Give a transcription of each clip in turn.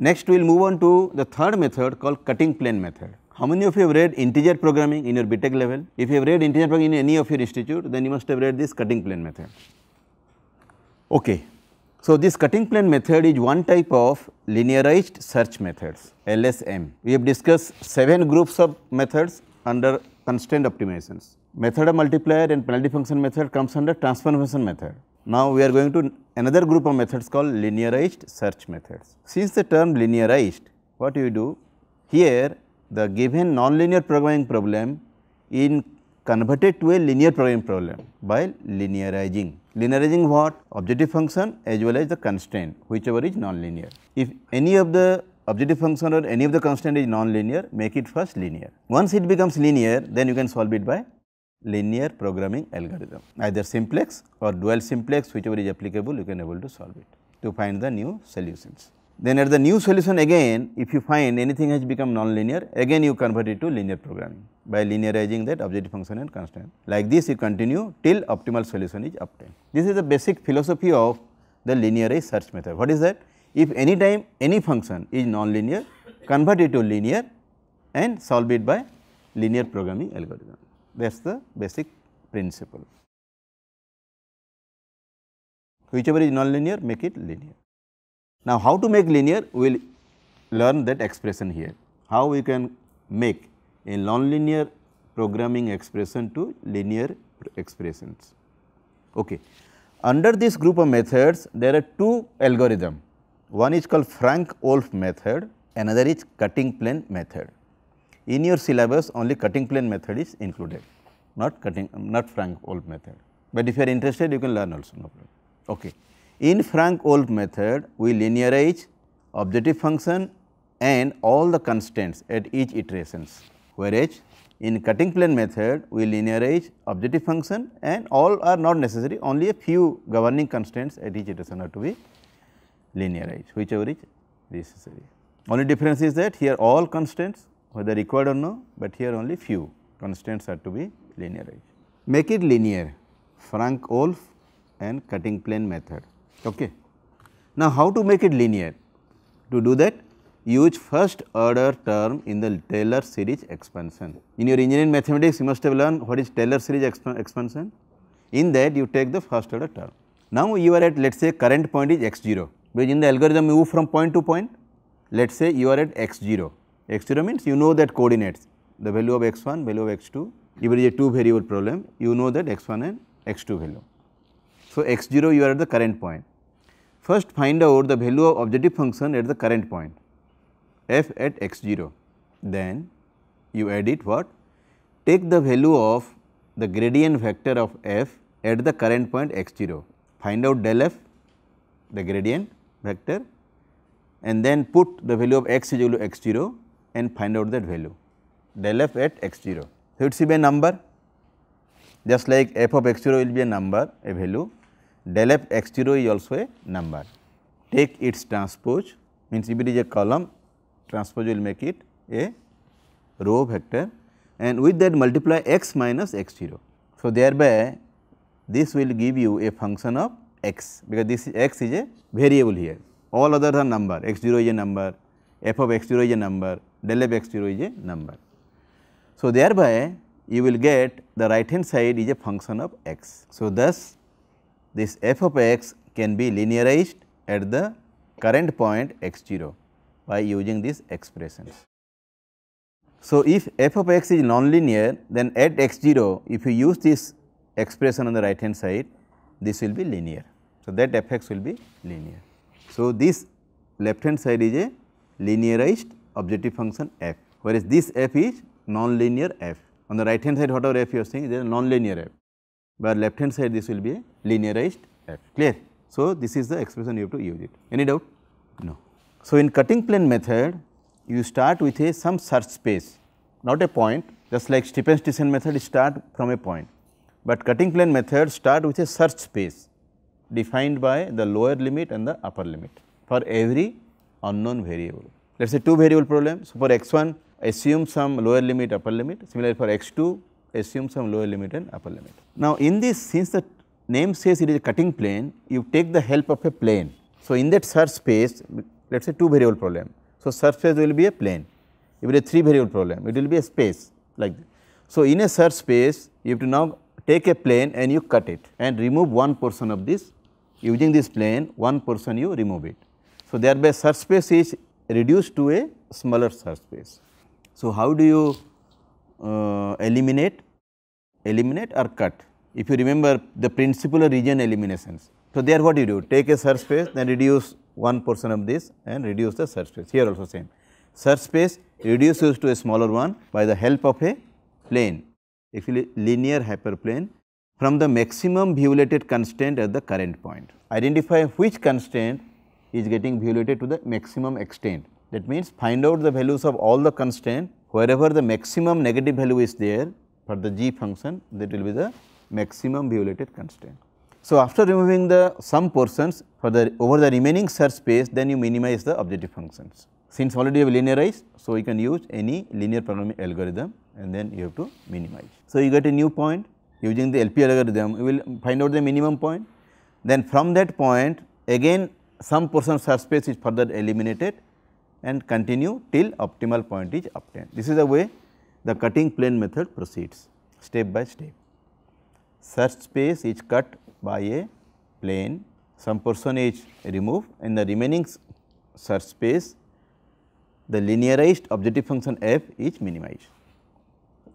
Next, we will move on to the third method called cutting plane method. How many of you have read integer programming in your BTech level? If you have read integer programming in any of your institute, then you must have read this cutting plane method. Okay. So, this cutting plane method is one type of linearized search methods LSM. We have discussed 7 groups of methods under constraint optimizations. Method of multiplier and penalty function method comes under transfer function method. Now, we are going to another group of methods called linearized search methods. Since the term linearized, what you do? Here the given nonlinear programming problem in converted to a linear programming problem by linearizing. Linearizing what? Objective function as well as the constraint whichever is nonlinear. If any of the objective function or any of the constraint is nonlinear, make it first linear. Once it becomes linear, then you can solve it by linear programming algorithm either simplex or dual simplex whichever is applicable you can able to solve it to find the new solutions. Then at the new solution again if you find anything has become non-linear again you convert it to linear programming by linearizing that objective function and constraint. Like this you continue till optimal solution is obtained. This is the basic philosophy of the linearized search method. What is that? If any time any function is non-linear convert it to linear and solve it by linear programming algorithm that is the basic principle. Whichever is non-linear make it linear. Now, how to make linear we will learn that expression here, how we can make a non-linear programming expression to linear expressions. Okay. Under this group of methods there are two algorithms, one is called Frank-Wolfe method, another is cutting plane method. In your syllabus only cutting plane method is included, not cutting not Frank-Wolfe method, but if you are interested you can learn also no problem. Okay. In Frank-Wolfe method we linearize objective function and all the constraints at each iterations, whereas in cutting plane method we linearize objective function and all are not necessary only a few governing constraints at each iteration are to be linearized whichever is necessary. Only difference is that here all constraints whether required or no, but here only few constraints are to be linearized. Make it linear Frank-Wolfe and cutting plane method. Okay. Now, how to make it linear? To do that use first order term in the Taylor series expansion. In your engineering mathematics you must have learned what is Taylor series exp expansion. In that you take the first order term. Now, you are at let us say current point is x 0 because in the algorithm you move from point to point let us say you are at x 0 x 0 means you know that coordinates the value of x 1, value of x 2, if it is a 2 variable problem you know that x 1 and x 2 value. So, x 0 you are at the current point. First find out the value of objective function at the current point f at x 0, then you add it what? Take the value of the gradient vector of f at the current point x 0, find out del f the gradient vector and then put the value of x is equal to x 0 and find out that value. del f at x 0. So, it should be a number. Just like f of x 0 will be a number a value. del f x 0 is also a number. Take its transpose. Means if it is a column transpose will make it a row vector. And with that multiply x minus x 0. So, thereby this will give you a function of x because this x is a variable here. All others are number. x 0 is a number. f of x 0 is a number del f x 0 is a number. So, thereby you will get the right hand side is a function of x. So, thus this f of x can be linearized at the current point x 0 by using these expressions. So, if f of x is nonlinear then at x 0 if you use this expression on the right hand side this will be linear. So, that f x will be linear. So, this left hand side is a linearized objective function f whereas this f is nonlinear f. On the right hand side whatever f you are saying is a nonlinear f, but left hand side this will be a linearized f clear. So, this is the expression you have to use it any doubt no. So, in cutting plane method you start with a some search space not a point just like steepest descent method start from a point, but cutting plane method start with a search space defined by the lower limit and the upper limit for every unknown variable. Let us say two variable problem. So, for x 1 assume some lower limit upper limit similarly for x 2 assume some lower limit and upper limit. Now, in this since the name says it is a cutting plane you take the help of a plane. So, in that search space let us say 2 variable problem. So, search space will be a plane, if it is a 3 variable problem, it will be a space like this. So, in a search space, you have to now take a plane and you cut it and remove one portion of this using this plane one portion you remove it. So, thereby search space is reduced to a smaller surface. So, how do you uh, eliminate, eliminate or cut? If you remember the principle of region eliminations. So, there what you do take a surface, then reduce one portion of this and reduce the surface. here also same. Surface space reduces to a smaller one by the help of a plane actually linear hyperplane from the maximum violated constraint at the current point. Identify which constraint is getting violated to the maximum extent. That means, find out the values of all the constraint wherever the maximum negative value is there for the g function that will be the maximum violated constraint. So, after removing the some portions for the over the remaining search space then you minimize the objective functions. Since already you have linearized, so you can use any linear programming algorithm and then you have to minimize. So, you get a new point using the LP algorithm you will find out the minimum point then from that point again some portion of surface is further eliminated and continue till optimal point is obtained. This is the way the cutting plane method proceeds step by step. Search space is cut by a plane, some portion is removed and the remaining search space the linearized objective function f is minimized.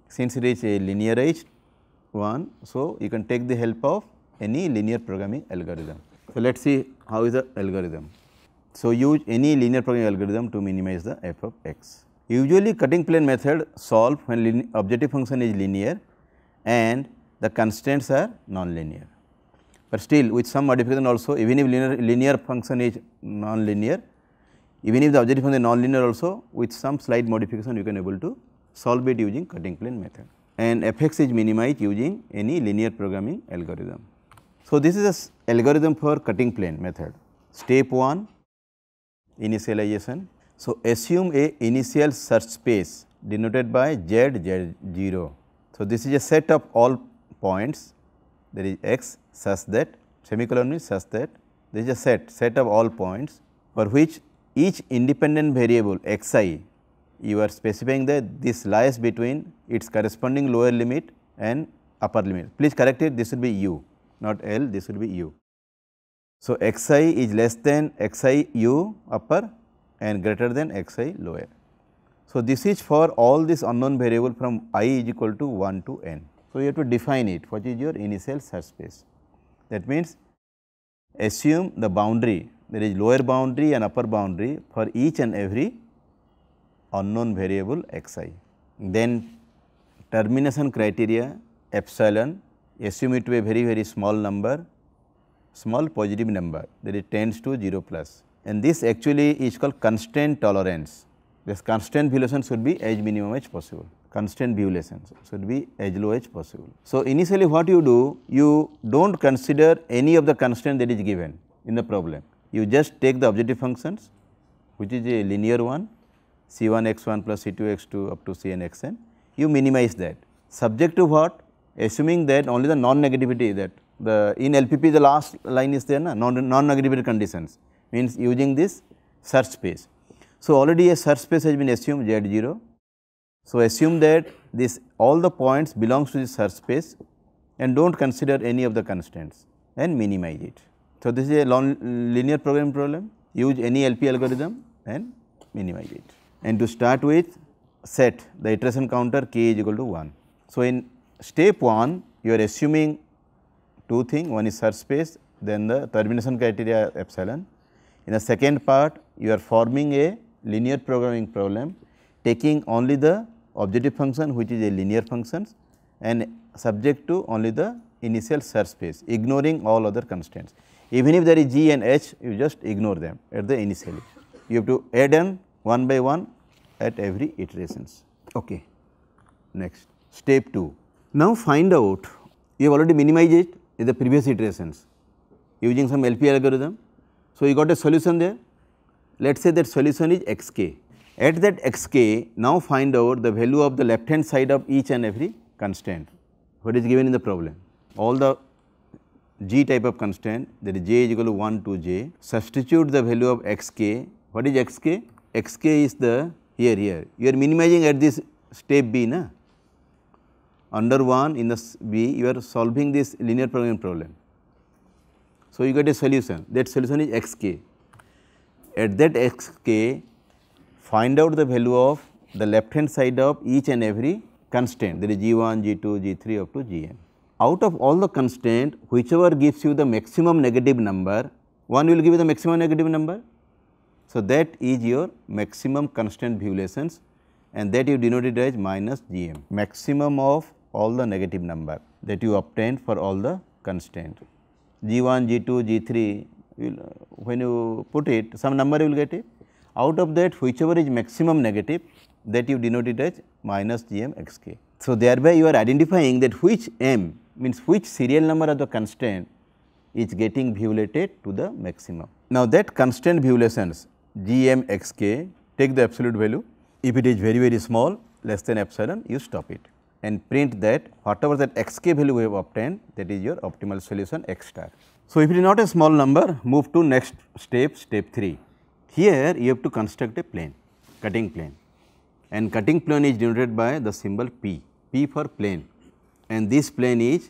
Since it is a linearized one, so you can take the help of any linear programming algorithm. So, let us see how is the algorithm. So, use any linear programming algorithm to minimize the f of x. Usually cutting plane method solve when objective function is linear and the constraints are non-linear. But still with some modification also even if linear, linear function is non-linear, even if the objective function is non-linear also with some slight modification you can able to solve it using cutting plane method and fx is minimized using any linear programming algorithm. So, this is a algorithm for cutting plane method. Step 1 initialization. So, assume a initial search space denoted by z z 0. So, this is a set of all points there is x such that semicolon means such that this is a set set of all points for which each independent variable x i you are specifying that this lies between its corresponding lower limit and upper limit. Please correct it this will be u not L this will be u. So, x i is less than x i u upper and greater than x i lower. So, this is for all this unknown variable from i is equal to 1 to n. So, you have to define it what is your initial search space. That means, assume the boundary there is lower boundary and upper boundary for each and every unknown variable x i. Then termination criteria epsilon assume it to be a very very small number, small positive number that it tends to 0 plus and this actually is called constraint tolerance. This constraint violation should be as minimum as possible, constraint violation should be as low as possible. So, initially what you do, you do not consider any of the constraint that is given in the problem. You just take the objective functions which is a linear one C 1 x 1 plus C 2 x 2 up to C n x n, you minimize that. Subject to what? Assuming that only the non-negativity that the in LPP the last line is there na, non-negativity conditions means using this search space. So, already a search space has been assumed Z 0. So, assume that this all the points belongs to this search space and do not consider any of the constraints and minimize it. So, this is a linear programming problem use any LP algorithm and minimize it and to start with set the iteration counter k is equal to 1. So, in step 1 you are assuming two things one is search space then the termination criteria epsilon. In the second part you are forming a linear programming problem taking only the objective function which is a linear function and subject to only the initial search space ignoring all other constraints. Even if there is g and h you just ignore them at the initially. You have to add n one by one at every iterations. Okay. Next step 2. Now find out you have already minimized it in the previous iterations using some LP algorithm. So, you got a solution there let us say that solution is xk. At that xk now find out the value of the left hand side of each and every constraint what is given in the problem. All the g type of constraint that is j is equal to 1 to j substitute the value of xk What is xk? xk is the here here you are minimizing at this step b na under 1 in the b you are solving this linear programming problem. So, you get a solution that solution is xk at that xk find out the value of the left hand side of each and every constraint that is g1, g2, g3 up to gm. Out of all the constraint whichever gives you the maximum negative number one will give you the maximum negative number. So, that is your maximum constraint violations and that you denote it as minus gm maximum of all the negative number that you obtained for all the constraint g1, g2, g3 will, when you put it some number you will get it out of that whichever is maximum negative that you denote it as minus gm xk. So, thereby you are identifying that which m means which serial number of the constraint is getting violated to the maximum. Now, that constraint violations gm xk take the absolute value if it is very very small less than epsilon you stop it and print that whatever that xk value we have obtained that is your optimal solution x star. So, if it is not a small number move to next step step 3 here you have to construct a plane, cutting plane and cutting plane is denoted by the symbol P, P for plane and this plane is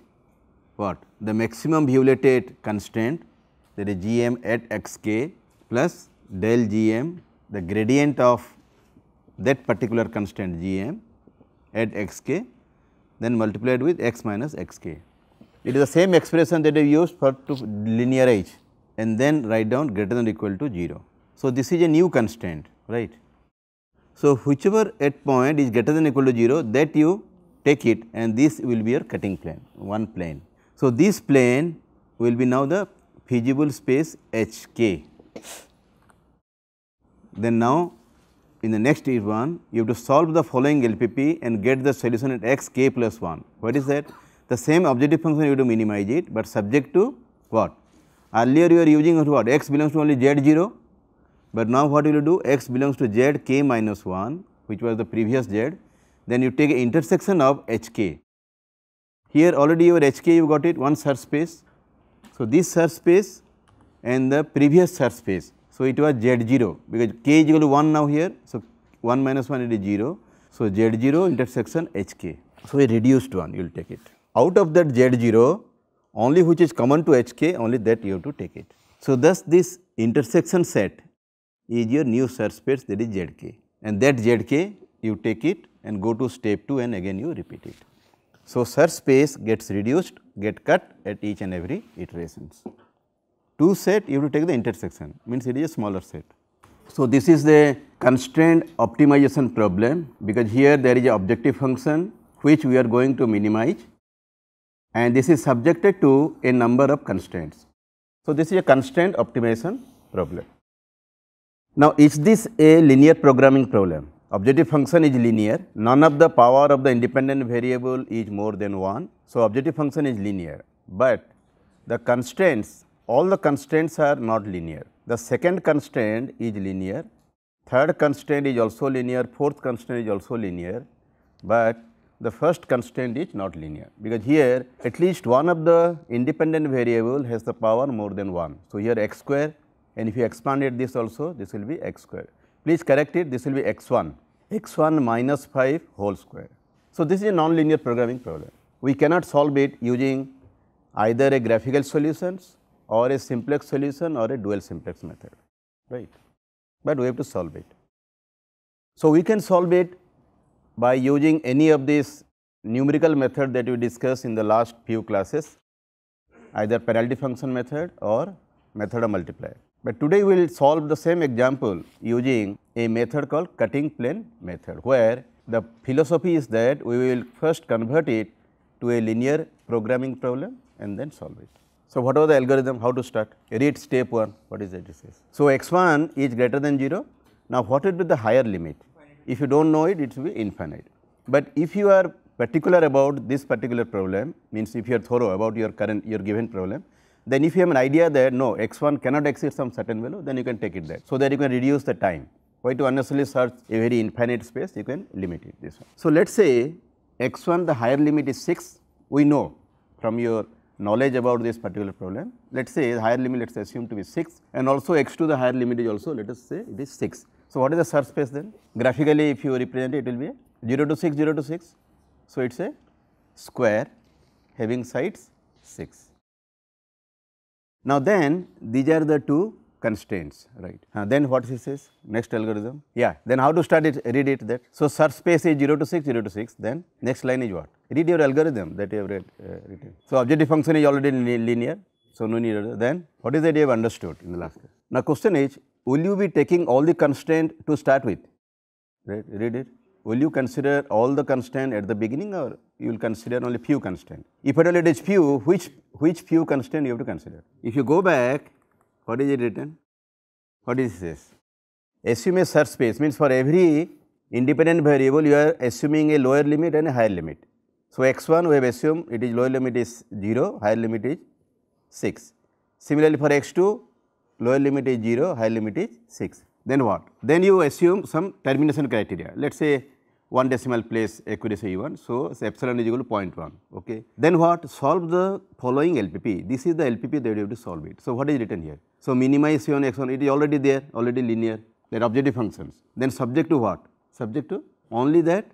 what? The maximum violated constraint that is Gm at xk plus del Gm the gradient of that particular constraint Gm at xk then multiplied with x minus xk. It is the same expression that we used for to linearize and then write down greater than or equal to 0. So, this is a new constraint right. So, whichever at point is greater than equal to 0 that you take it and this will be your cutting plane one plane. So, this plane will be now the feasible space H k. Then now in the next one you have to solve the following LPP and get the solution at x k plus 1. What is that? The same objective function you have to minimize it, but subject to what? Earlier you are using what x belongs to only z 0 but now what will you do? X belongs to z k minus 1 which was the previous z, then you take intersection of h k. Here already your h k you got it one search space. So, this search space and the previous search space. So, it was z 0 because k is equal to 1 now here. So, 1 minus 1 it is 0. So, z 0 intersection h k. So, a reduced one you will take it. Out of that z 0 only which is common to h k only that you have to take it. So, thus this intersection set is your new search space that is zk and that zk you take it and go to step 2 and again you repeat it. So, search space gets reduced get cut at each and every iterations. 2 set you have to take the intersection means it is a smaller set. So, this is the constraint optimization problem because here there is a objective function which we are going to minimize and this is subjected to a number of constraints. So, this is a constraint optimization problem. Now, is this a linear programming problem? Objective function is linear, none of the power of the independent variable is more than 1. So, objective function is linear, but the constraints, all the constraints are not linear. The second constraint is linear, third constraint is also linear, fourth constraint is also linear, but the first constraint is not linear, because here at least one of the independent variable has the power more than 1. So, here x square and if you expanded this also this will be x square. Please correct it this will be x 1 x 1 minus 5 whole square. So, this is a non-linear programming problem. We cannot solve it using either a graphical solutions or a simplex solution or a dual simplex method right, but we have to solve it. So, we can solve it by using any of these numerical method that we discussed in the last few classes either penalty function method or method of multiplier. But today we will solve the same example using a method called cutting plane method, where the philosophy is that we will first convert it to a linear programming problem and then solve it. So, what was the algorithm? How to start? Read step 1, what is it? So, x 1 is greater than 0. Now, what would be the higher limit? If you do not know it, it will be infinite. But if you are particular about this particular problem, means if you are thorough about your current, your given problem, then if you have an idea that no x 1 cannot exceed some certain value then you can take it there. So, that you can reduce the time why to unnecessarily search a very infinite space you can limit it this one. So, let us say x 1 the higher limit is 6 we know from your knowledge about this particular problem. Let us say the higher limit let us assume to be 6 and also x to the higher limit is also let us say it is 6. So, what is the search space then? Graphically if you represent it, it will be 0 to 6, 0 to 6. So, it is a square having sides 6. Now, then these are the two constraints right. Uh, then what he says next algorithm yeah then how to start it read it that. So, search space is 0 to 6 0 to 6 then next line is what read your algorithm that you have read uh, written. So, objective function is already linear. So, no need then what is that you have understood in the last class. Now, question is will you be taking all the constraint to start with right read it will you consider all the constraint at the beginning or you will consider only few constraint. If at all it is few which which few constraint you have to consider. If you go back what is it written what is this assume a search space means for every independent variable you are assuming a lower limit and a higher limit. So, x 1 we have assumed it is lower limit is 0 higher limit is 6. Similarly, for x 2 lower limit is 0 higher limit is 6 then what? Then you assume some termination criteria let us say 1 decimal place accuracy e1. So, epsilon is equal to 0.1. Okay. Then what? Solve the following LPP. This is the LPP that you have to solve it. So, what is written here? So, minimize c1 x1 it is already there already linear that objective functions. Then subject to what? Subject to only that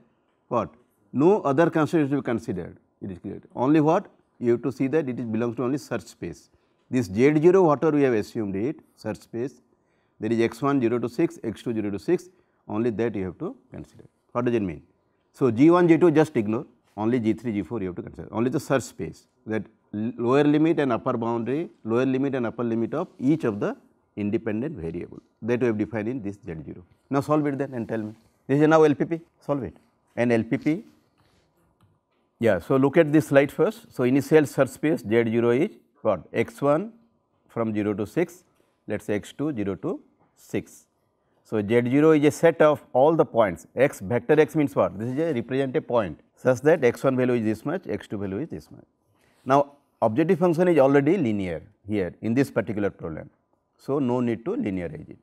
what? No other constraint to be considered it is clear. Only what? You have to see that it is belongs to only search space. This Z0 whatever we have assumed it search space there is x1 0 to 6, x2 0 to 6 only that you have to consider. What does it mean? So, G1, G2 just ignore. Only G3, G4 you have to consider. Only the search space. That lower limit and upper boundary, lower limit and upper limit of each of the independent variable. That we have defined in this Z0. Now, solve it then and tell me. This is now LPP solve it. And LPP yeah. So, look at this slide first. So, initial search space Z0 is what? X1 from 0 to 6 let us say x2 0 to 6 so, Z0 is a set of all the points x vector x means what? This is a represent a point such that x1 value is this much, x2 value is this much. Now, objective function is already linear here in this particular problem. So, no need to linearize it.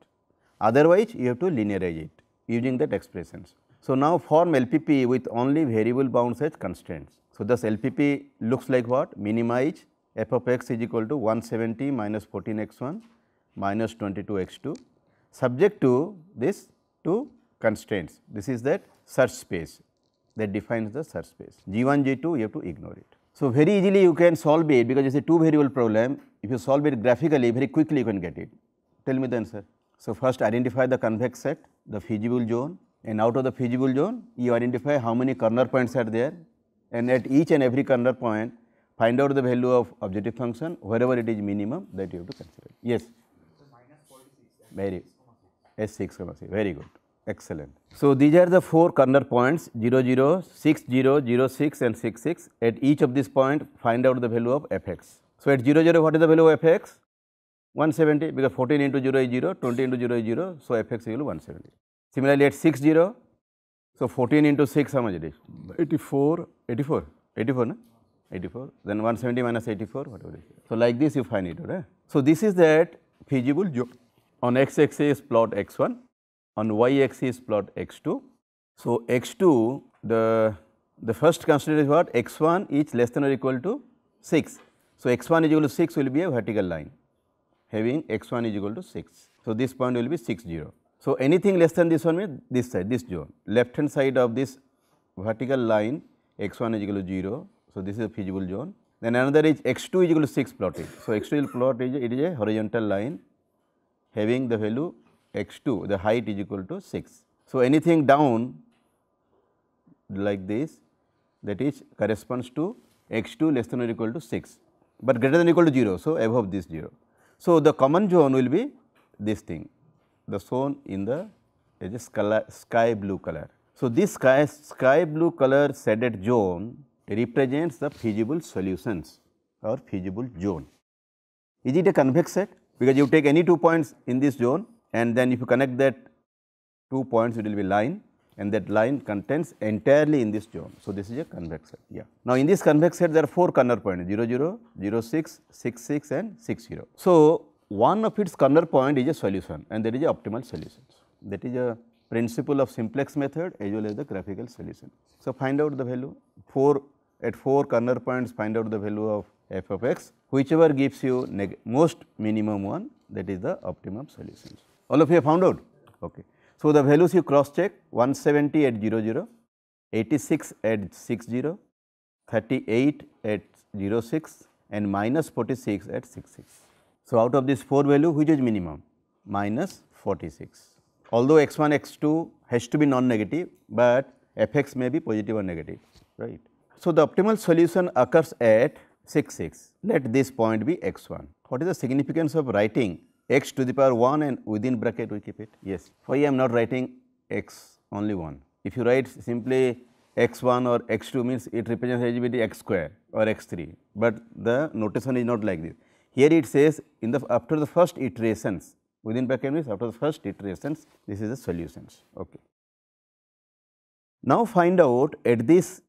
Otherwise, you have to linearize it using that expressions. So, now form LPP with only variable bounds as constraints. So, thus LPP looks like what? Minimize f of x is equal to 170 minus 14 x 1 minus 22 x 2 subject to this two constraints. This is that search space that defines the search space. G1, G2 you have to ignore it. So, very easily you can solve it because it is a two variable problem. If you solve it graphically very quickly you can get it. Tell me the answer. So, first identify the convex set, the feasible zone and out of the feasible zone you identify how many corner points are there and at each and every corner point find out the value of objective function wherever it is minimum that you have to consider. Yes. Very S6 comma C, very good, excellent. So, these are the four corner points 0, 0, 6, 0, 0, 6 and 6, 6. At each of these point find out the value of fx. So, at 0, 0 what is the value of fx? 170 because 14 into 0 is 0, 20 into 0 is 0. So, fx equal to 170. Similarly, at 6, 0, so 14 into 6 how much it is? 84, 84, 84 no? 84 then 170 minus 84 whatever it is. So, like this you find it right. So, this is that feasible on x axis plot x1, on y axis plot x2. So, x2 the, the first constraint is what x1 is less than or equal to 6. So, x1 is equal to 6 will be a vertical line having x1 is equal to 6. So, this point will be 6 0. So, anything less than this one means this side this zone left hand side of this vertical line x1 is equal to 0. So, this is a feasible zone then another is x2 is equal to 6 plotted. So, x2 will plot is it is a horizontal line having the value x 2 the height is equal to 6. So, anything down like this that is corresponds to x 2 less than or equal to 6, but greater than or equal to 0. So, above this 0. So, the common zone will be this thing the zone in the is a sky blue color. So, this sky, sky blue color shaded zone represents the feasible solutions or feasible zone. Is it a convex set? Because you take any two points in this zone and then if you connect that two points it will be line and that line contains entirely in this zone. So, this is a convex set. Yeah. Now, in this convex set there are four corner points 0 0, 0 6, 6 6 and 6 0. So, one of its corner point is a solution and that is a optimal solution. That is a principle of simplex method as well as the graphical solution. So, find out the value 4 at 4 corner points find out the value of f of x whichever gives you most minimum one that is the optimum solutions. All of you have found out? Okay. So, the values you cross check 170 at 0 0, 86 at 60, 38 at 06 and minus 46 at 66. So, out of this 4 value which is minimum? Minus 46. Although x 1 x 2 has to be non-negative, but f x may be positive or negative right. So, the optimal solution occurs at 6 6 let this point be x 1. What is the significance of writing x to the power 1 and within bracket we keep it? Yes. Why I am not writing x only 1? If you write simply x 1 or x 2 means it represents LGBT x square or x 3, but the notation is not like this. Here it says in the after the first iterations within bracket means after the first iterations this is the solutions. Okay. Now, find out at this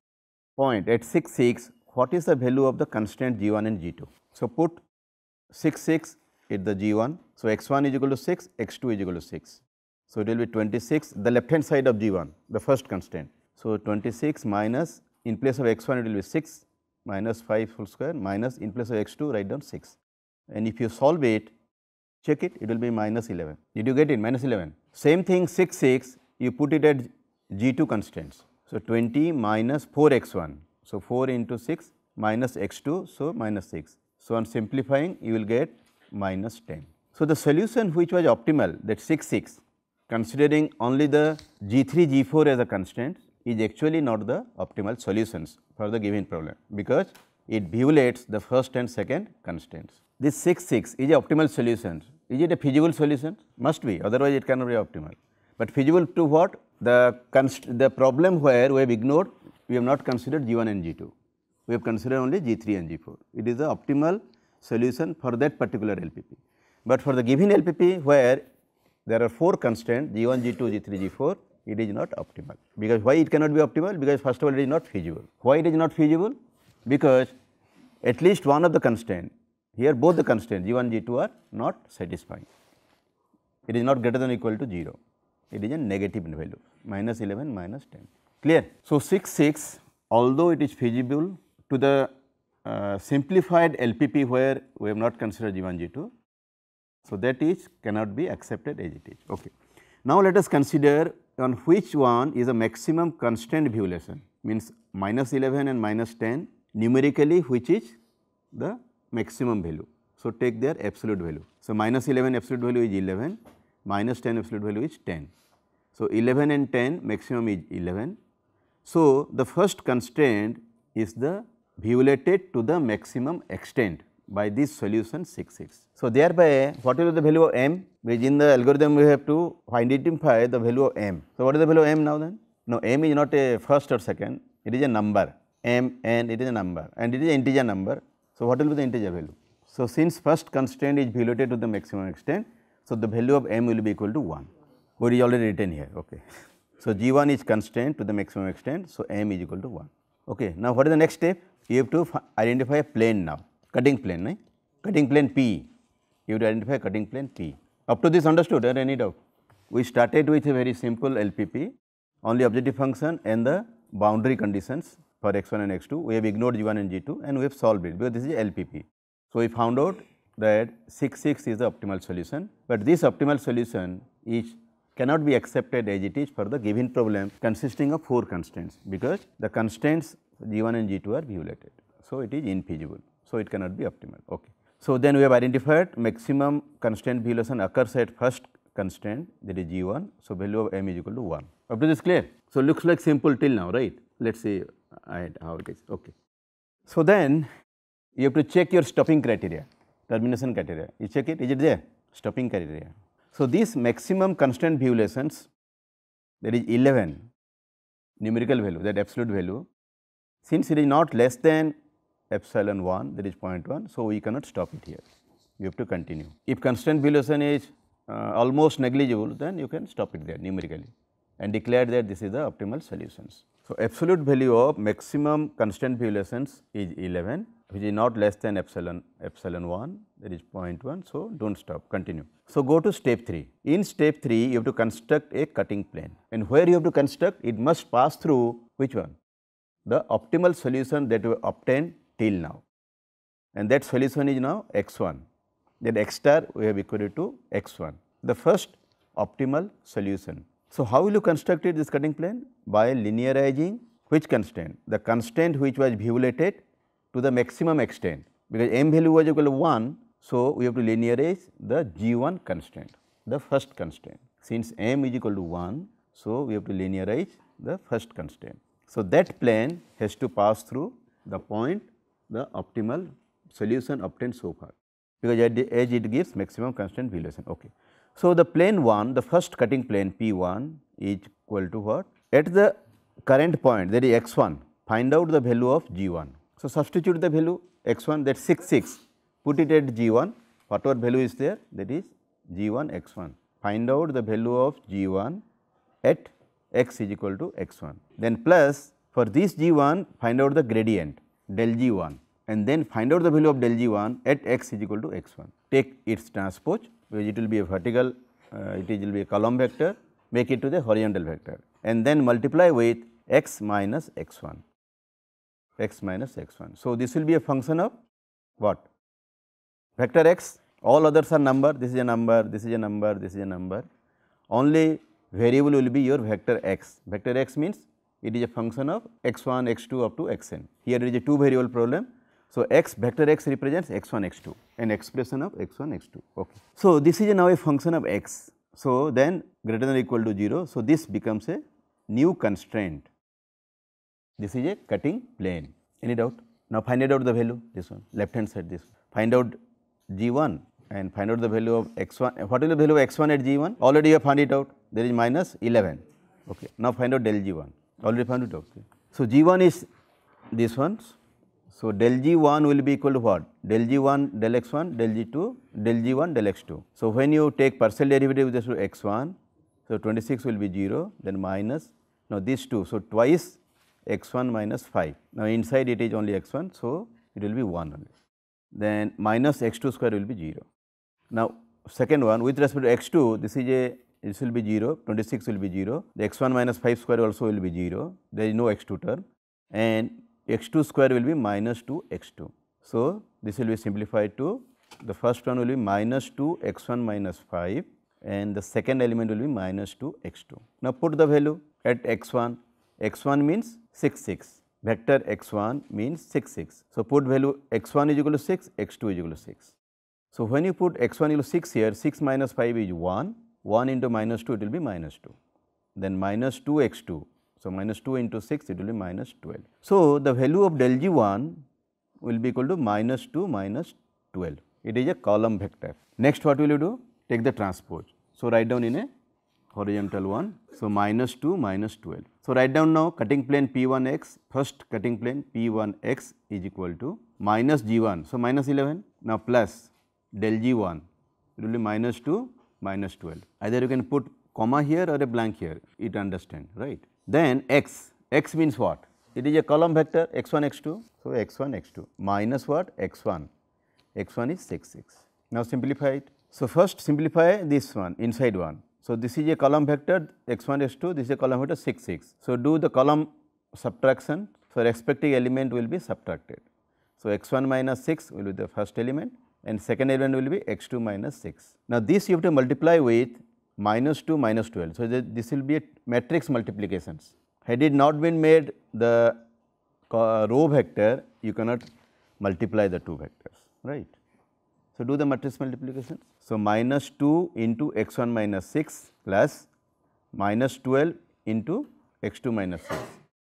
point at 6 6 what is the value of the constraint g 1 and g 2. So, put 6 6 at the g 1. So, x 1 is equal to 6 x 2 is equal to 6. So, it will be 26 the left hand side of g 1 the first constraint. So, 26 minus in place of x 1 it will be 6 minus 5 whole square minus in place of x 2 write down 6 and if you solve it check it it will be minus 11 did you get it minus 11 same thing 6 6 you put it at g 2 constraints so 20 minus 4 x 1 so 4 into 6 minus x 2 so minus 6 so on simplifying you will get minus 10 so the solution which was optimal that 6 6 considering only the g 3 g 4 as a constraint is actually not the optimal solutions for the given problem because it violates the first and second constraints. This 6 6 is a optimal solution. Is it a feasible solution? Must be otherwise it cannot be optimal. But feasible to what? The, the problem where we have ignored we have not considered G 1 and G 2. We have considered only G 3 and G 4. It is the optimal solution for that particular LPP. But for the given LPP where there are 4 constraints G 1, G 2, G 3, G 4 it is not optimal. Because why it cannot be optimal? Because first of all it is not feasible. Why it is not feasible? Because at least one of the constraint here both the constraints G1, G2 are not satisfying. It is not greater than equal to 0. It is a negative value minus 11 minus 10 clear. So, 6 6 although it is feasible to the uh, simplified LPP where we have not considered G1, G2. So, that is cannot be accepted as it is. Okay. Now, let us consider on which one is a maximum constraint violation means minus 11 and minus 10 numerically which is the maximum value. So, take their absolute value. So, minus 11 absolute value is 11, minus 10 absolute value is 10. So, 11 and 10 maximum is 11. So, the first constraint is the violated to the maximum extent by this solution 6 6. So, thereby what is the value of m which in the algorithm we have to identify the value of m. So, what is the value of m now then? No m is not a first or second it is a number m and it is a number and it is an integer number. So, what will be the integer value? So, since first constraint is violated to the maximum extent, so the value of m will be equal to 1 what is already written here. Okay. So, G 1 is constrained to the maximum extent. So, m is equal to 1. Okay. Now, what is the next step? You have to identify a plane now cutting plane, right? cutting plane P, you have to identify cutting plane P. Up to this understood or any doubt? We started with a very simple LPP, only objective function and the boundary conditions for x1 and x2. We have ignored g1 and g2 and we have solved it because this is LPP. So, we found out that 6 6 is the optimal solution, but this optimal solution is cannot be accepted as it is for the given problem consisting of 4 constraints because the constraints g1 and g2 are violated. So, it is infeasible. So, it cannot be optimal. Okay. So, then we have identified maximum constraint violation occurs at first constraint that is G 1. So, value of m is equal to 1. Up to this clear? So, looks like simple till now right. Let us see how it is. Okay. So, then you have to check your stopping criteria, termination criteria. You check it, is it there? Stopping criteria. So, these maximum constraint violations that is 11 numerical value that absolute value since it is not less than epsilon 1 that is 0.1. So, we cannot stop it here, you have to continue. If constraint violation is uh, almost negligible then you can stop it there numerically and declare that this is the optimal solutions. So, absolute value of maximum constraint violations is 11 which is not less than epsilon epsilon 1 that is 0.1. So, do not stop continue. So, go to step 3. In step 3 you have to construct a cutting plane and where you have to construct it must pass through which one? The optimal solution that we obtained till now and that solution is now x 1 then x star we have equated to x 1 the first optimal solution. So, how will you construct it this cutting plane? By linearizing which constraint? The constraint which was violated to the maximum extent because m value was equal to 1. So, we have to linearize the g 1 constraint the first constraint since m is equal to 1. So, we have to linearize the first constraint. So, that plane has to pass through the point the optimal solution obtained so far because at the edge it gives maximum constraint violation. Okay. So, the plane 1 the first cutting plane P 1 is equal to what? At the current point that is x 1 find out the value of g 1. So, substitute the value x 1 that 6 6 put it at g 1 whatever value is there that is g 1 x 1 find out the value of g 1 at x is equal to x 1 then plus for this g 1 find out the gradient del g 1 and then find out the value of del g 1 at x is equal to x 1 take its transpose because it will be a vertical uh, it will be a column vector make it to the horizontal vector. And then multiply with x minus x 1 x minus x 1. So, this will be a function of what vector x all others are number this is a number this is a number this is a number only variable will be your vector x vector x means it is a function of x 1 x 2 up to x n here it is a two variable problem so, x vector x represents x 1 x 2 an expression of x 1 x 2 okay. So, this is now a function of x. So, then greater than or equal to 0. So, this becomes a new constraint this is a cutting plane any doubt. Now, find out the value this one left hand side this find out g 1 and find out the value of x 1 what is the value of x 1 at g 1 already you have found it out there is minus 11 okay. Now, find out del g 1 already found it out. Okay. So, g 1 is this one so, del g 1 will be equal to what? Del g 1 del x 1 del g 2 del g 1 del x 2. So, when you take partial derivative with respect to x 1, so 26 will be 0 then minus now these 2. So, twice x 1 minus 5. Now, inside it is only x 1. So, it will be 1 only then minus x 2 square will be 0. Now, second one with respect to x 2 this is a this will be 0 26 will be 0 the x 1 minus 5 square also will be 0 there is no x 2 term and x 2 square will be minus 2 x 2. So, this will be simplified to the first one will be minus 2 x 1 minus 5 and the second element will be minus 2 x 2. Now, put the value at x 1, x 1 means 6 6, vector x 1 means 6 6. So, put value x 1 is equal to 6, x 2 is equal to 6. So, when you put x 1 equal to 6 here, 6 minus 5 is 1, 1 into minus 2 it will be minus 2, then minus 2 x 2 so, minus 2 into 6 it will be minus 12. So, the value of del g 1 will be equal to minus 2 minus 12. It is a column vector. Next what will you do? Take the transpose. So, write down in a horizontal one. So, minus 2 minus 12. So, write down now cutting plane P 1 x first cutting plane P 1 x is equal to minus g 1. So, minus 11 now plus del g 1 it will be minus 2 minus 12. Either you can put comma here or a blank here it understand right. Then x, x means what? It is a column vector x 1 x 2. So, x 1 x 2 minus what x 1, x 1 is 6 6. Now, simplify it. So, first simplify this one inside one. So, this is a column vector x 1 x 2 this is a column vector 6 6. So, do the column subtraction. So, respective element will be subtracted. So, x 1 minus 6 will be the first element and second element will be x 2 minus 6. Now, this you have to multiply with minus 2 minus 12. So, this will be a matrix multiplications. Had it not been made the uh, row vector, you cannot multiply the two vectors, right. So, do the matrix multiplication. So, minus 2 into x 1 minus 6 plus minus 12 into x 2 minus 6.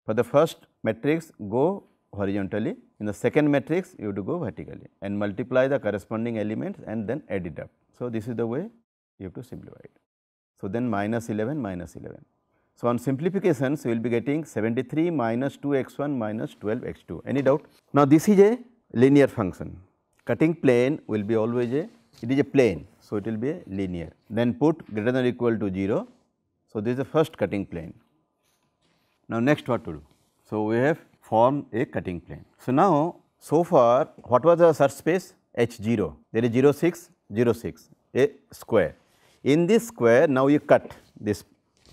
For the first matrix go horizontally, in the second matrix you have to go vertically and multiply the corresponding elements and then add it up. So, this is the way you have to simplify it. So, then minus 11 minus 11. So, on simplifications we will be getting 73 minus 2 x 1 minus 12 x 2 any doubt. Now, this is a linear function cutting plane will be always a it is a plane. So, it will be a linear then put greater than or equal to 0. So, this is the first cutting plane. Now, next what to do? So, we have formed a cutting plane. So, now so far what was the search space h 0 there is 0 6 0 6 a square in this square now you cut this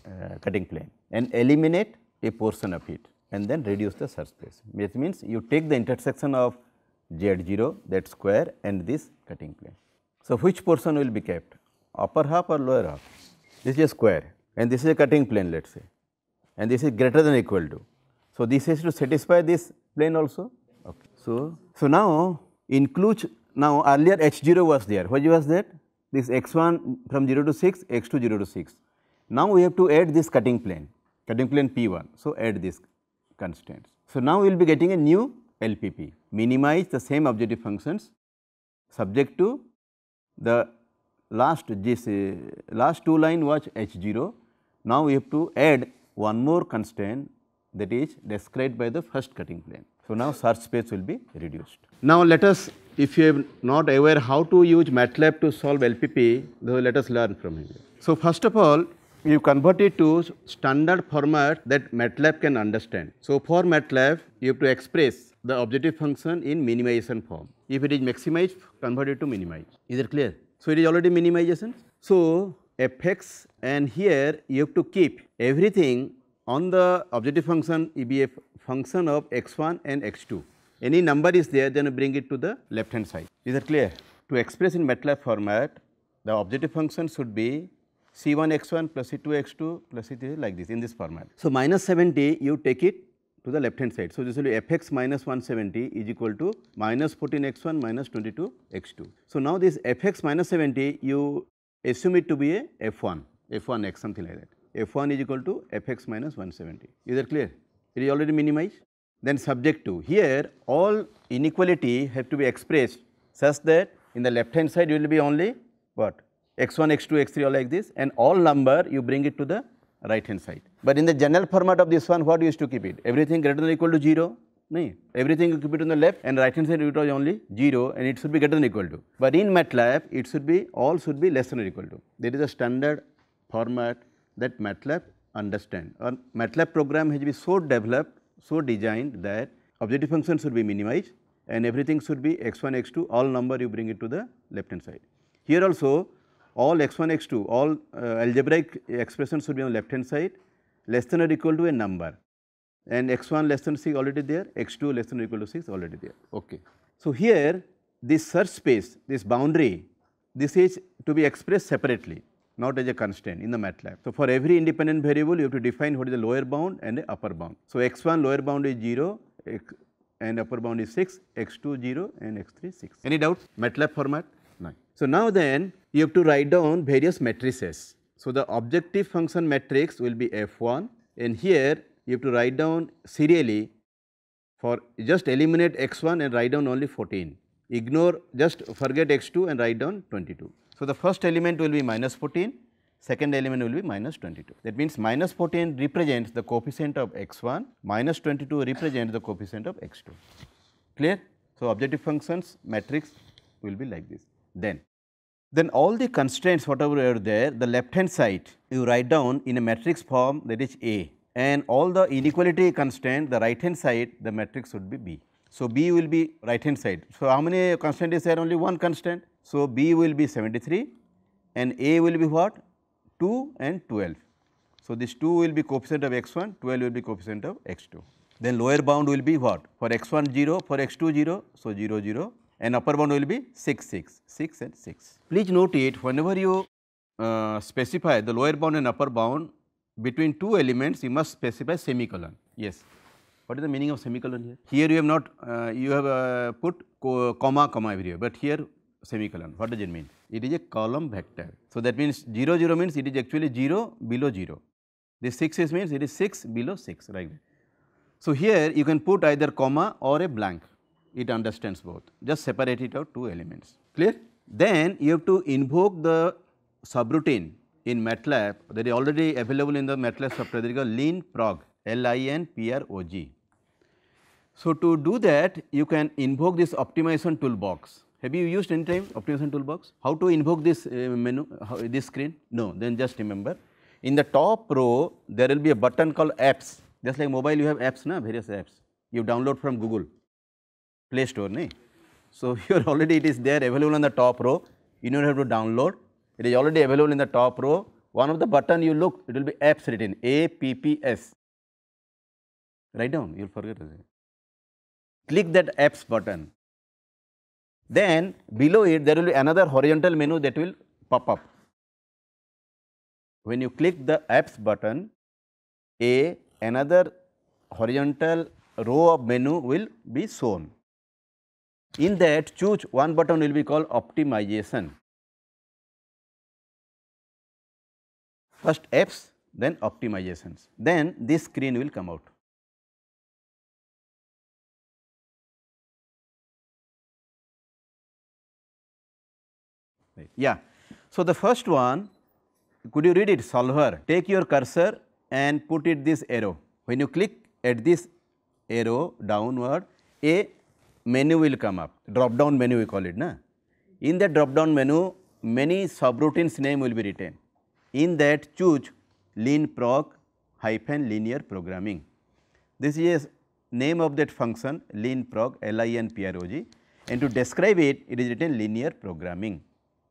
uh, cutting plane and eliminate a portion of it and then reduce the search space. It means you take the intersection of Z0 that square and this cutting plane. So, which portion will be kept upper half or lower half? This is a square and this is a cutting plane let us say and this is greater than equal to. So, this has to satisfy this plane also. Okay. So, so now include now earlier h0 was there, what was that? This x1 from 0 to 6, x2 0 to 6. Now, we have to add this cutting plane, cutting plane P1. So, add these constraints. So, now we will be getting a new LPP, minimize the same objective functions subject to the last this uh, last two line was H0. Now, we have to add one more constraint that is described by the first cutting plane. So, now search space will be reduced. Now, let us if you are not aware how to use MATLAB to solve LPP, then let us learn from here. So, first of all you convert it to standard format that MATLAB can understand. So, for MATLAB you have to express the objective function in minimization form. If it is maximized, convert it to minimize. Is it clear? So, it is already minimization. So, fx and here you have to keep everything on the objective function it be a function of x1 and x2. Any number is there then bring it to the left hand side. Is that clear? To express in MATLAB format the objective function should be c1 x1 plus c2 x2 plus c3 like this in this format. So, minus 70 you take it to the left hand side. So, this will be fx minus 170 is equal to minus 14 x1 minus 22 x2. So, now this fx minus 70 you assume it to be a f1, f1 x something like that. f1 is equal to fx minus 170. Is that clear? It is already minimized. Then subject to here all inequality have to be expressed such that in the left hand side you will be only what x1, x2, x3 all like this and all number you bring it to the right hand side. But in the general format of this one what you used to keep it? Everything greater than equal to 0? No. Everything you keep it on the left and right hand side it was only 0 and it should be greater than equal to. But in MATLAB it should be all should be less than or equal to. There is a standard format that MATLAB understand or MATLAB program has been so developed, so designed that objective function should be minimized and everything should be x1, x2 all number you bring it to the left hand side. Here also all x1, x2, all uh, algebraic expressions should be on left hand side less than or equal to a number and x1 less than 6 already there, x2 less than or equal to 6 already there. Okay. So, here this search space, this boundary, this is to be expressed separately not as a constraint in the MATLAB. So, for every independent variable you have to define what is the lower bound and the upper bound. So, x1 lower bound is 0 and upper bound is 6, x2 0 and x3 6. Any doubt? MATLAB format? No. So, now then you have to write down various matrices. So, the objective function matrix will be F1 and here you have to write down serially for just eliminate x1 and write down only 14. Ignore just forget x2 and write down 22. So, the first element will be minus 14, second element will be minus 22. That means, minus 14 represents the coefficient of x1, minus 22 represents the coefficient of x2. Clear? So, objective functions matrix will be like this. Then then all the constraints whatever are there the left hand side you write down in a matrix form that is A and all the inequality constraint the right hand side the matrix should be B. So, B will be right hand side. So, how many constant is there only one constant. So, B will be 73 and A will be what 2 and 12. So, this 2 will be coefficient of x 1 12 will be coefficient of x 2. Then lower bound will be what for x 1 0 for x 2 0. So, 0 0 and upper bound will be 6 6 6 and 6. Please note it whenever you uh, specify the lower bound and upper bound between two elements you must specify semicolon yes. What is the meaning of semicolon here? Here you have not uh, you have uh, put co comma comma everywhere, but here semicolon what does it mean? It is a column vector. So, that means 0 0 means it is actually 0 below 0. This 6 is means it is 6 below 6 right. So, here you can put either comma or a blank it understands both just separate it out two elements clear. Then you have to invoke the subroutine in MATLAB that is already available in the MATLAB software called linprog L I N P R O G. So, to do that you can invoke this optimization toolbox. Have you used any time optimization toolbox? How to invoke this uh, menu, how, this screen? No, then just remember in the top row there will be a button called apps just like mobile you have apps na various apps you download from Google Play Store. Ne? So, here already it is there available on the top row, you don't have to download, it is already available in the top row. One of the button you look, it will be apps written, A-P-P-S. Write down, you will forget. Click that apps button. Then below it there will be another horizontal menu that will pop up. When you click the apps button, a another horizontal row of menu will be shown. In that choose one button will be called optimization. First apps then optimizations, then this screen will come out. Right. Yeah. So, the first one could you read it solver take your cursor and put it this arrow when you click at this arrow downward a menu will come up drop down menu we call it na in that drop down menu many subroutines name will be written in that choose lean prog hyphen linear programming this is name of that function lean prog l i n p r o g and to describe it it is written linear programming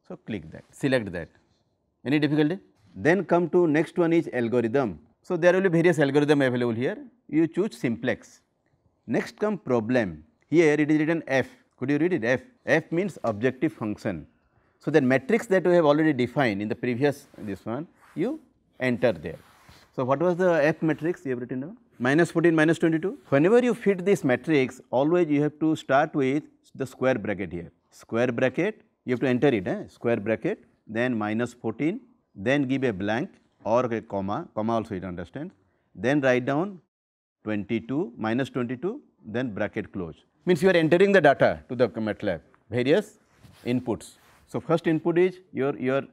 so, click that, select that. Any difficulty? Then come to next one is algorithm. So, there will be various algorithm available here. You choose simplex. Next come problem. Here it is written f. Could you read it? f. f means objective function. So, that matrix that we have already defined in the previous this one, you enter there. So, what was the f matrix you have written down? Minus 14, minus 22. Whenever you fit this matrix, always you have to start with the square bracket here. Square bracket you have to enter it eh? square bracket then minus 14 then give a blank or a comma comma also it understands then write down 22 minus 22 then bracket close means you are entering the data to the MATLAB various inputs. So, first input is you are, you are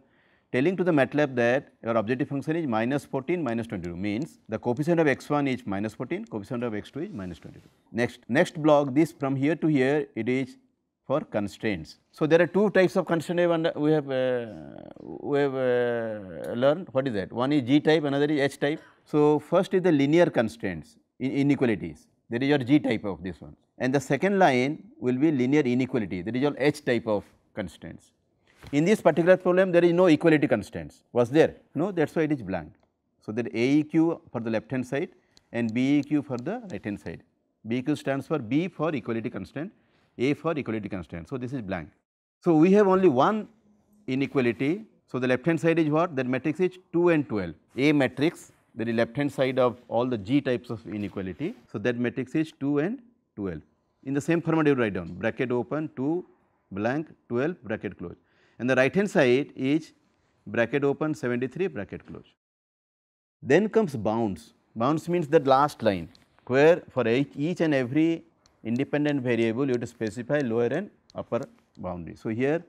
telling to the MATLAB that your objective function is minus 14 minus 22 means the coefficient of x1 is minus 14 coefficient of x2 is minus 22. Next next block this from here to here it is for constraints. So, there are two types of constraint we have uh, we have uh, learned what is that one is G type another is H type. So, first is the linear constraints inequalities that is your G type of this one and the second line will be linear inequality that is your H type of constraints. In this particular problem there is no equality constraints was there no that is why it is blank. So, that AEQ for the left hand side and BEQ for the right hand side. BEQ stands for B for equality constraint a for equality constraint. So, this is blank. So, we have only one inequality. So, the left hand side is what? That matrix is 2 and 12. A matrix is left hand side of all the G types of inequality. So, that matrix is 2 and 12. In the same format you write down bracket open 2 blank 12 bracket close and the right hand side is bracket open 73 bracket close. Then comes bounds. Bounds means that last line where for each and every independent variable you have to specify lower and upper boundary. So, here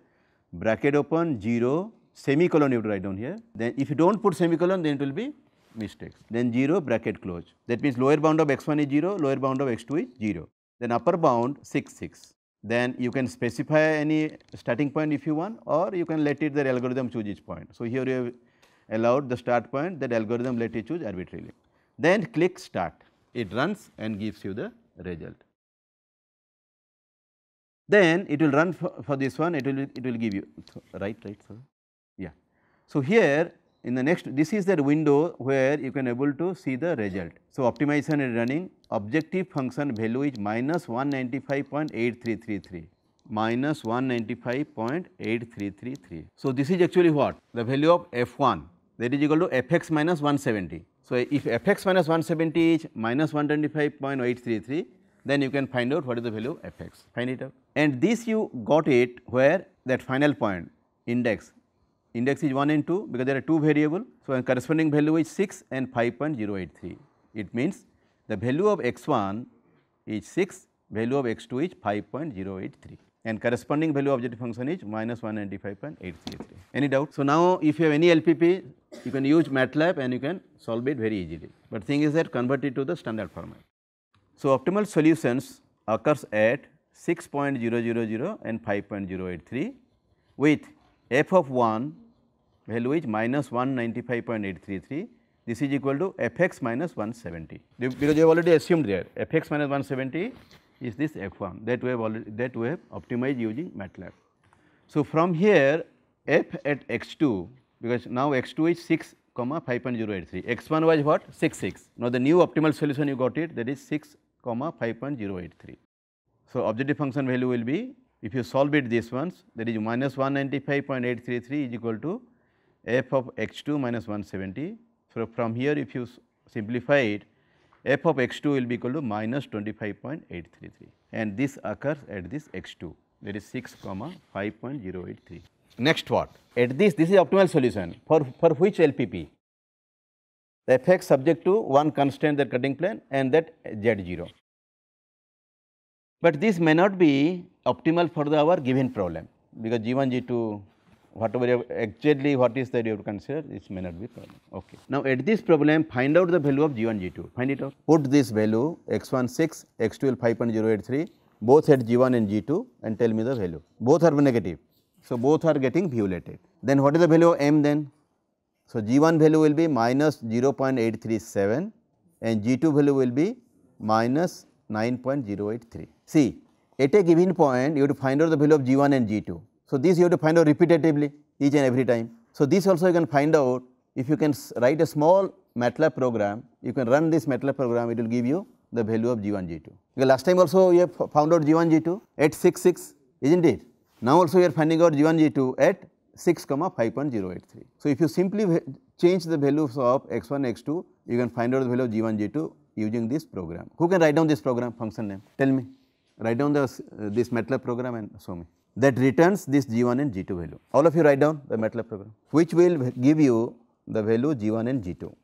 bracket open 0 semicolon you have to write down here then if you do not put semicolon then it will be mistakes. Then 0 bracket close. That means lower bound of x1 is 0 lower bound of x2 is 0 then upper bound 6 6 then you can specify any starting point if you want or you can let it the algorithm choose each point. So, here you have allowed the start point that algorithm let it choose arbitrarily. Then click start. It runs and gives you the result. Then it will run for, for, this one. It will it will give you right right sir? Yeah. So here in the next this is that window where you can able to see the result. So optimization is running. Objective function value is minus 195.8333 minus 195.8333 so this is actually what? The value of f1 that is equal to fx minus 170 so if fx minus 170 is minus 125.833 then you can find out what is the value of fx, find it out. And this you got it where? That final point index, index is 1 and 2 because there are two variable. So, corresponding value is 6 and 5.083. It means the value of x1 is 6, value of x2 is 5.083 and corresponding value of objective function is minus 195.833. Any doubt? So, now if you have any LPP, you can use MATLAB and you can solve it very easily, but thing is that convert it to the standard format. So, optimal solutions occurs at 6.000 and 5.083 with f of 1 value is minus 195.833 this is equal to fx minus 170 because you have already assumed there fx minus 170 is this f1 that we have already that we have optimized using MATLAB. So, from here f at x2 because now x2 is 6 comma 5.083 x1 was what? 6 6 now the new optimal solution you got it that is 6 comma 5.083. So, objective function value will be if you solve it this ones that is minus 195.833 is equal to f of x 2 minus 170. So, from here if you simplify it f of x 2 will be equal to minus 25.833 and this occurs at this x 2 that is 6 comma 5.083. Next what? At this, this is optimal solution for, for which LPP? The fx subject to one constraint that cutting plane and that z0. But this may not be optimal for the our given problem because g1, g2 whatever you exactly what is that you have to consider this may not be problem. Okay. Now at this problem find out the value of g1, g2 find it out. Put this value x1 6, x2 5.083 both at g1 and g2 and tell me the value. Both are negative. So, both are getting violated. Then what is the value of m then? So, g1 value will be minus 0.837 and g2 value will be minus 9.083. See, at a given point you have to find out the value of g1 and g2. So, this you have to find out repetitively each and every time. So, this also you can find out if you can write a small MATLAB program, you can run this MATLAB program, it will give you the value of G1, G2. Because last time also you have found out G1, G2 at 6, 6, isn't it? Now also you are finding out G1, G2 at 6 comma 5.083. So, if you simply change the values of x1, x2, you can find out the value of G1, G2 using this program. Who can write down this program function name? Tell me. Write down uh, this MATLAB program and show me. That returns this G1 and G2 value. All of you write down the MATLAB program, which will give you the value G1 and G2.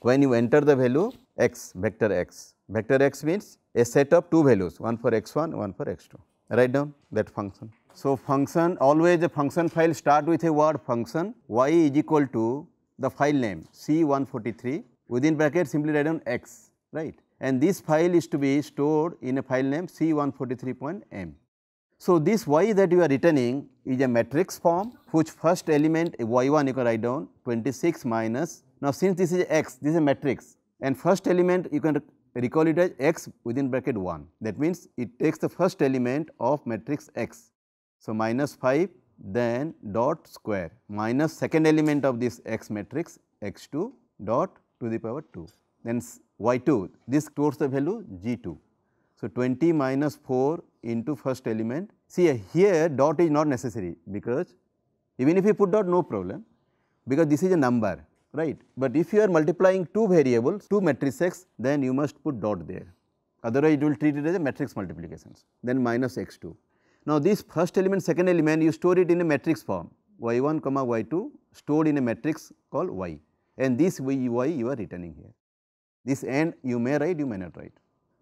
When you enter the value x, vector x, vector x means a set of two values, one for x1, one for x2. Write down that function. So, function always a function file start with a word function y is equal to the file name C143 within bracket simply write down x right and this file is to be stored in a file name C143.m. So, this y that you are returning is a matrix form which first element y1 you can write down 26 minus now since this is x this is a matrix and first element you can recall it as x within bracket 1 that means it takes the first element of matrix x so, minus 5 then dot square minus second element of this x matrix x 2 dot to the power 2 then y 2 this stores the value g 2. So, 20 minus 4 into first element. See here dot is not necessary because even if you put dot no problem because this is a number right, but if you are multiplying two variables two matrices then you must put dot there. Otherwise you will treat it as a matrix multiplications. Then minus x 2 now, this first element, second element you store it in a matrix form. Y 1 comma y 2 stored in a matrix called y. And this y, you are returning here. This end you may write, you may not write.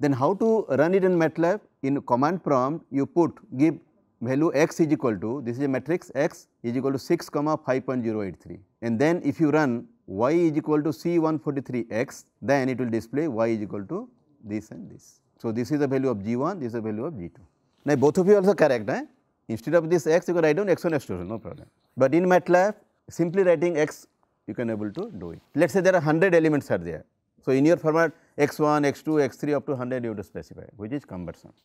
Then how to run it in MATLAB? In command prompt you put give value x is equal to this is a matrix x is equal to 6 comma 5.083 and then if you run y is equal to C143 x then it will display y is equal to this and this. So, this is the value of G1 this is the value of G2. Now, both of you also correct, eh? instead of this x you can write down x1 x2 no problem. But in MATLAB simply writing x you can able to do it. Let us say there are 100 elements are there. So, in your format x1, x2, x3 up to 100 you have to specify which is cumbersome.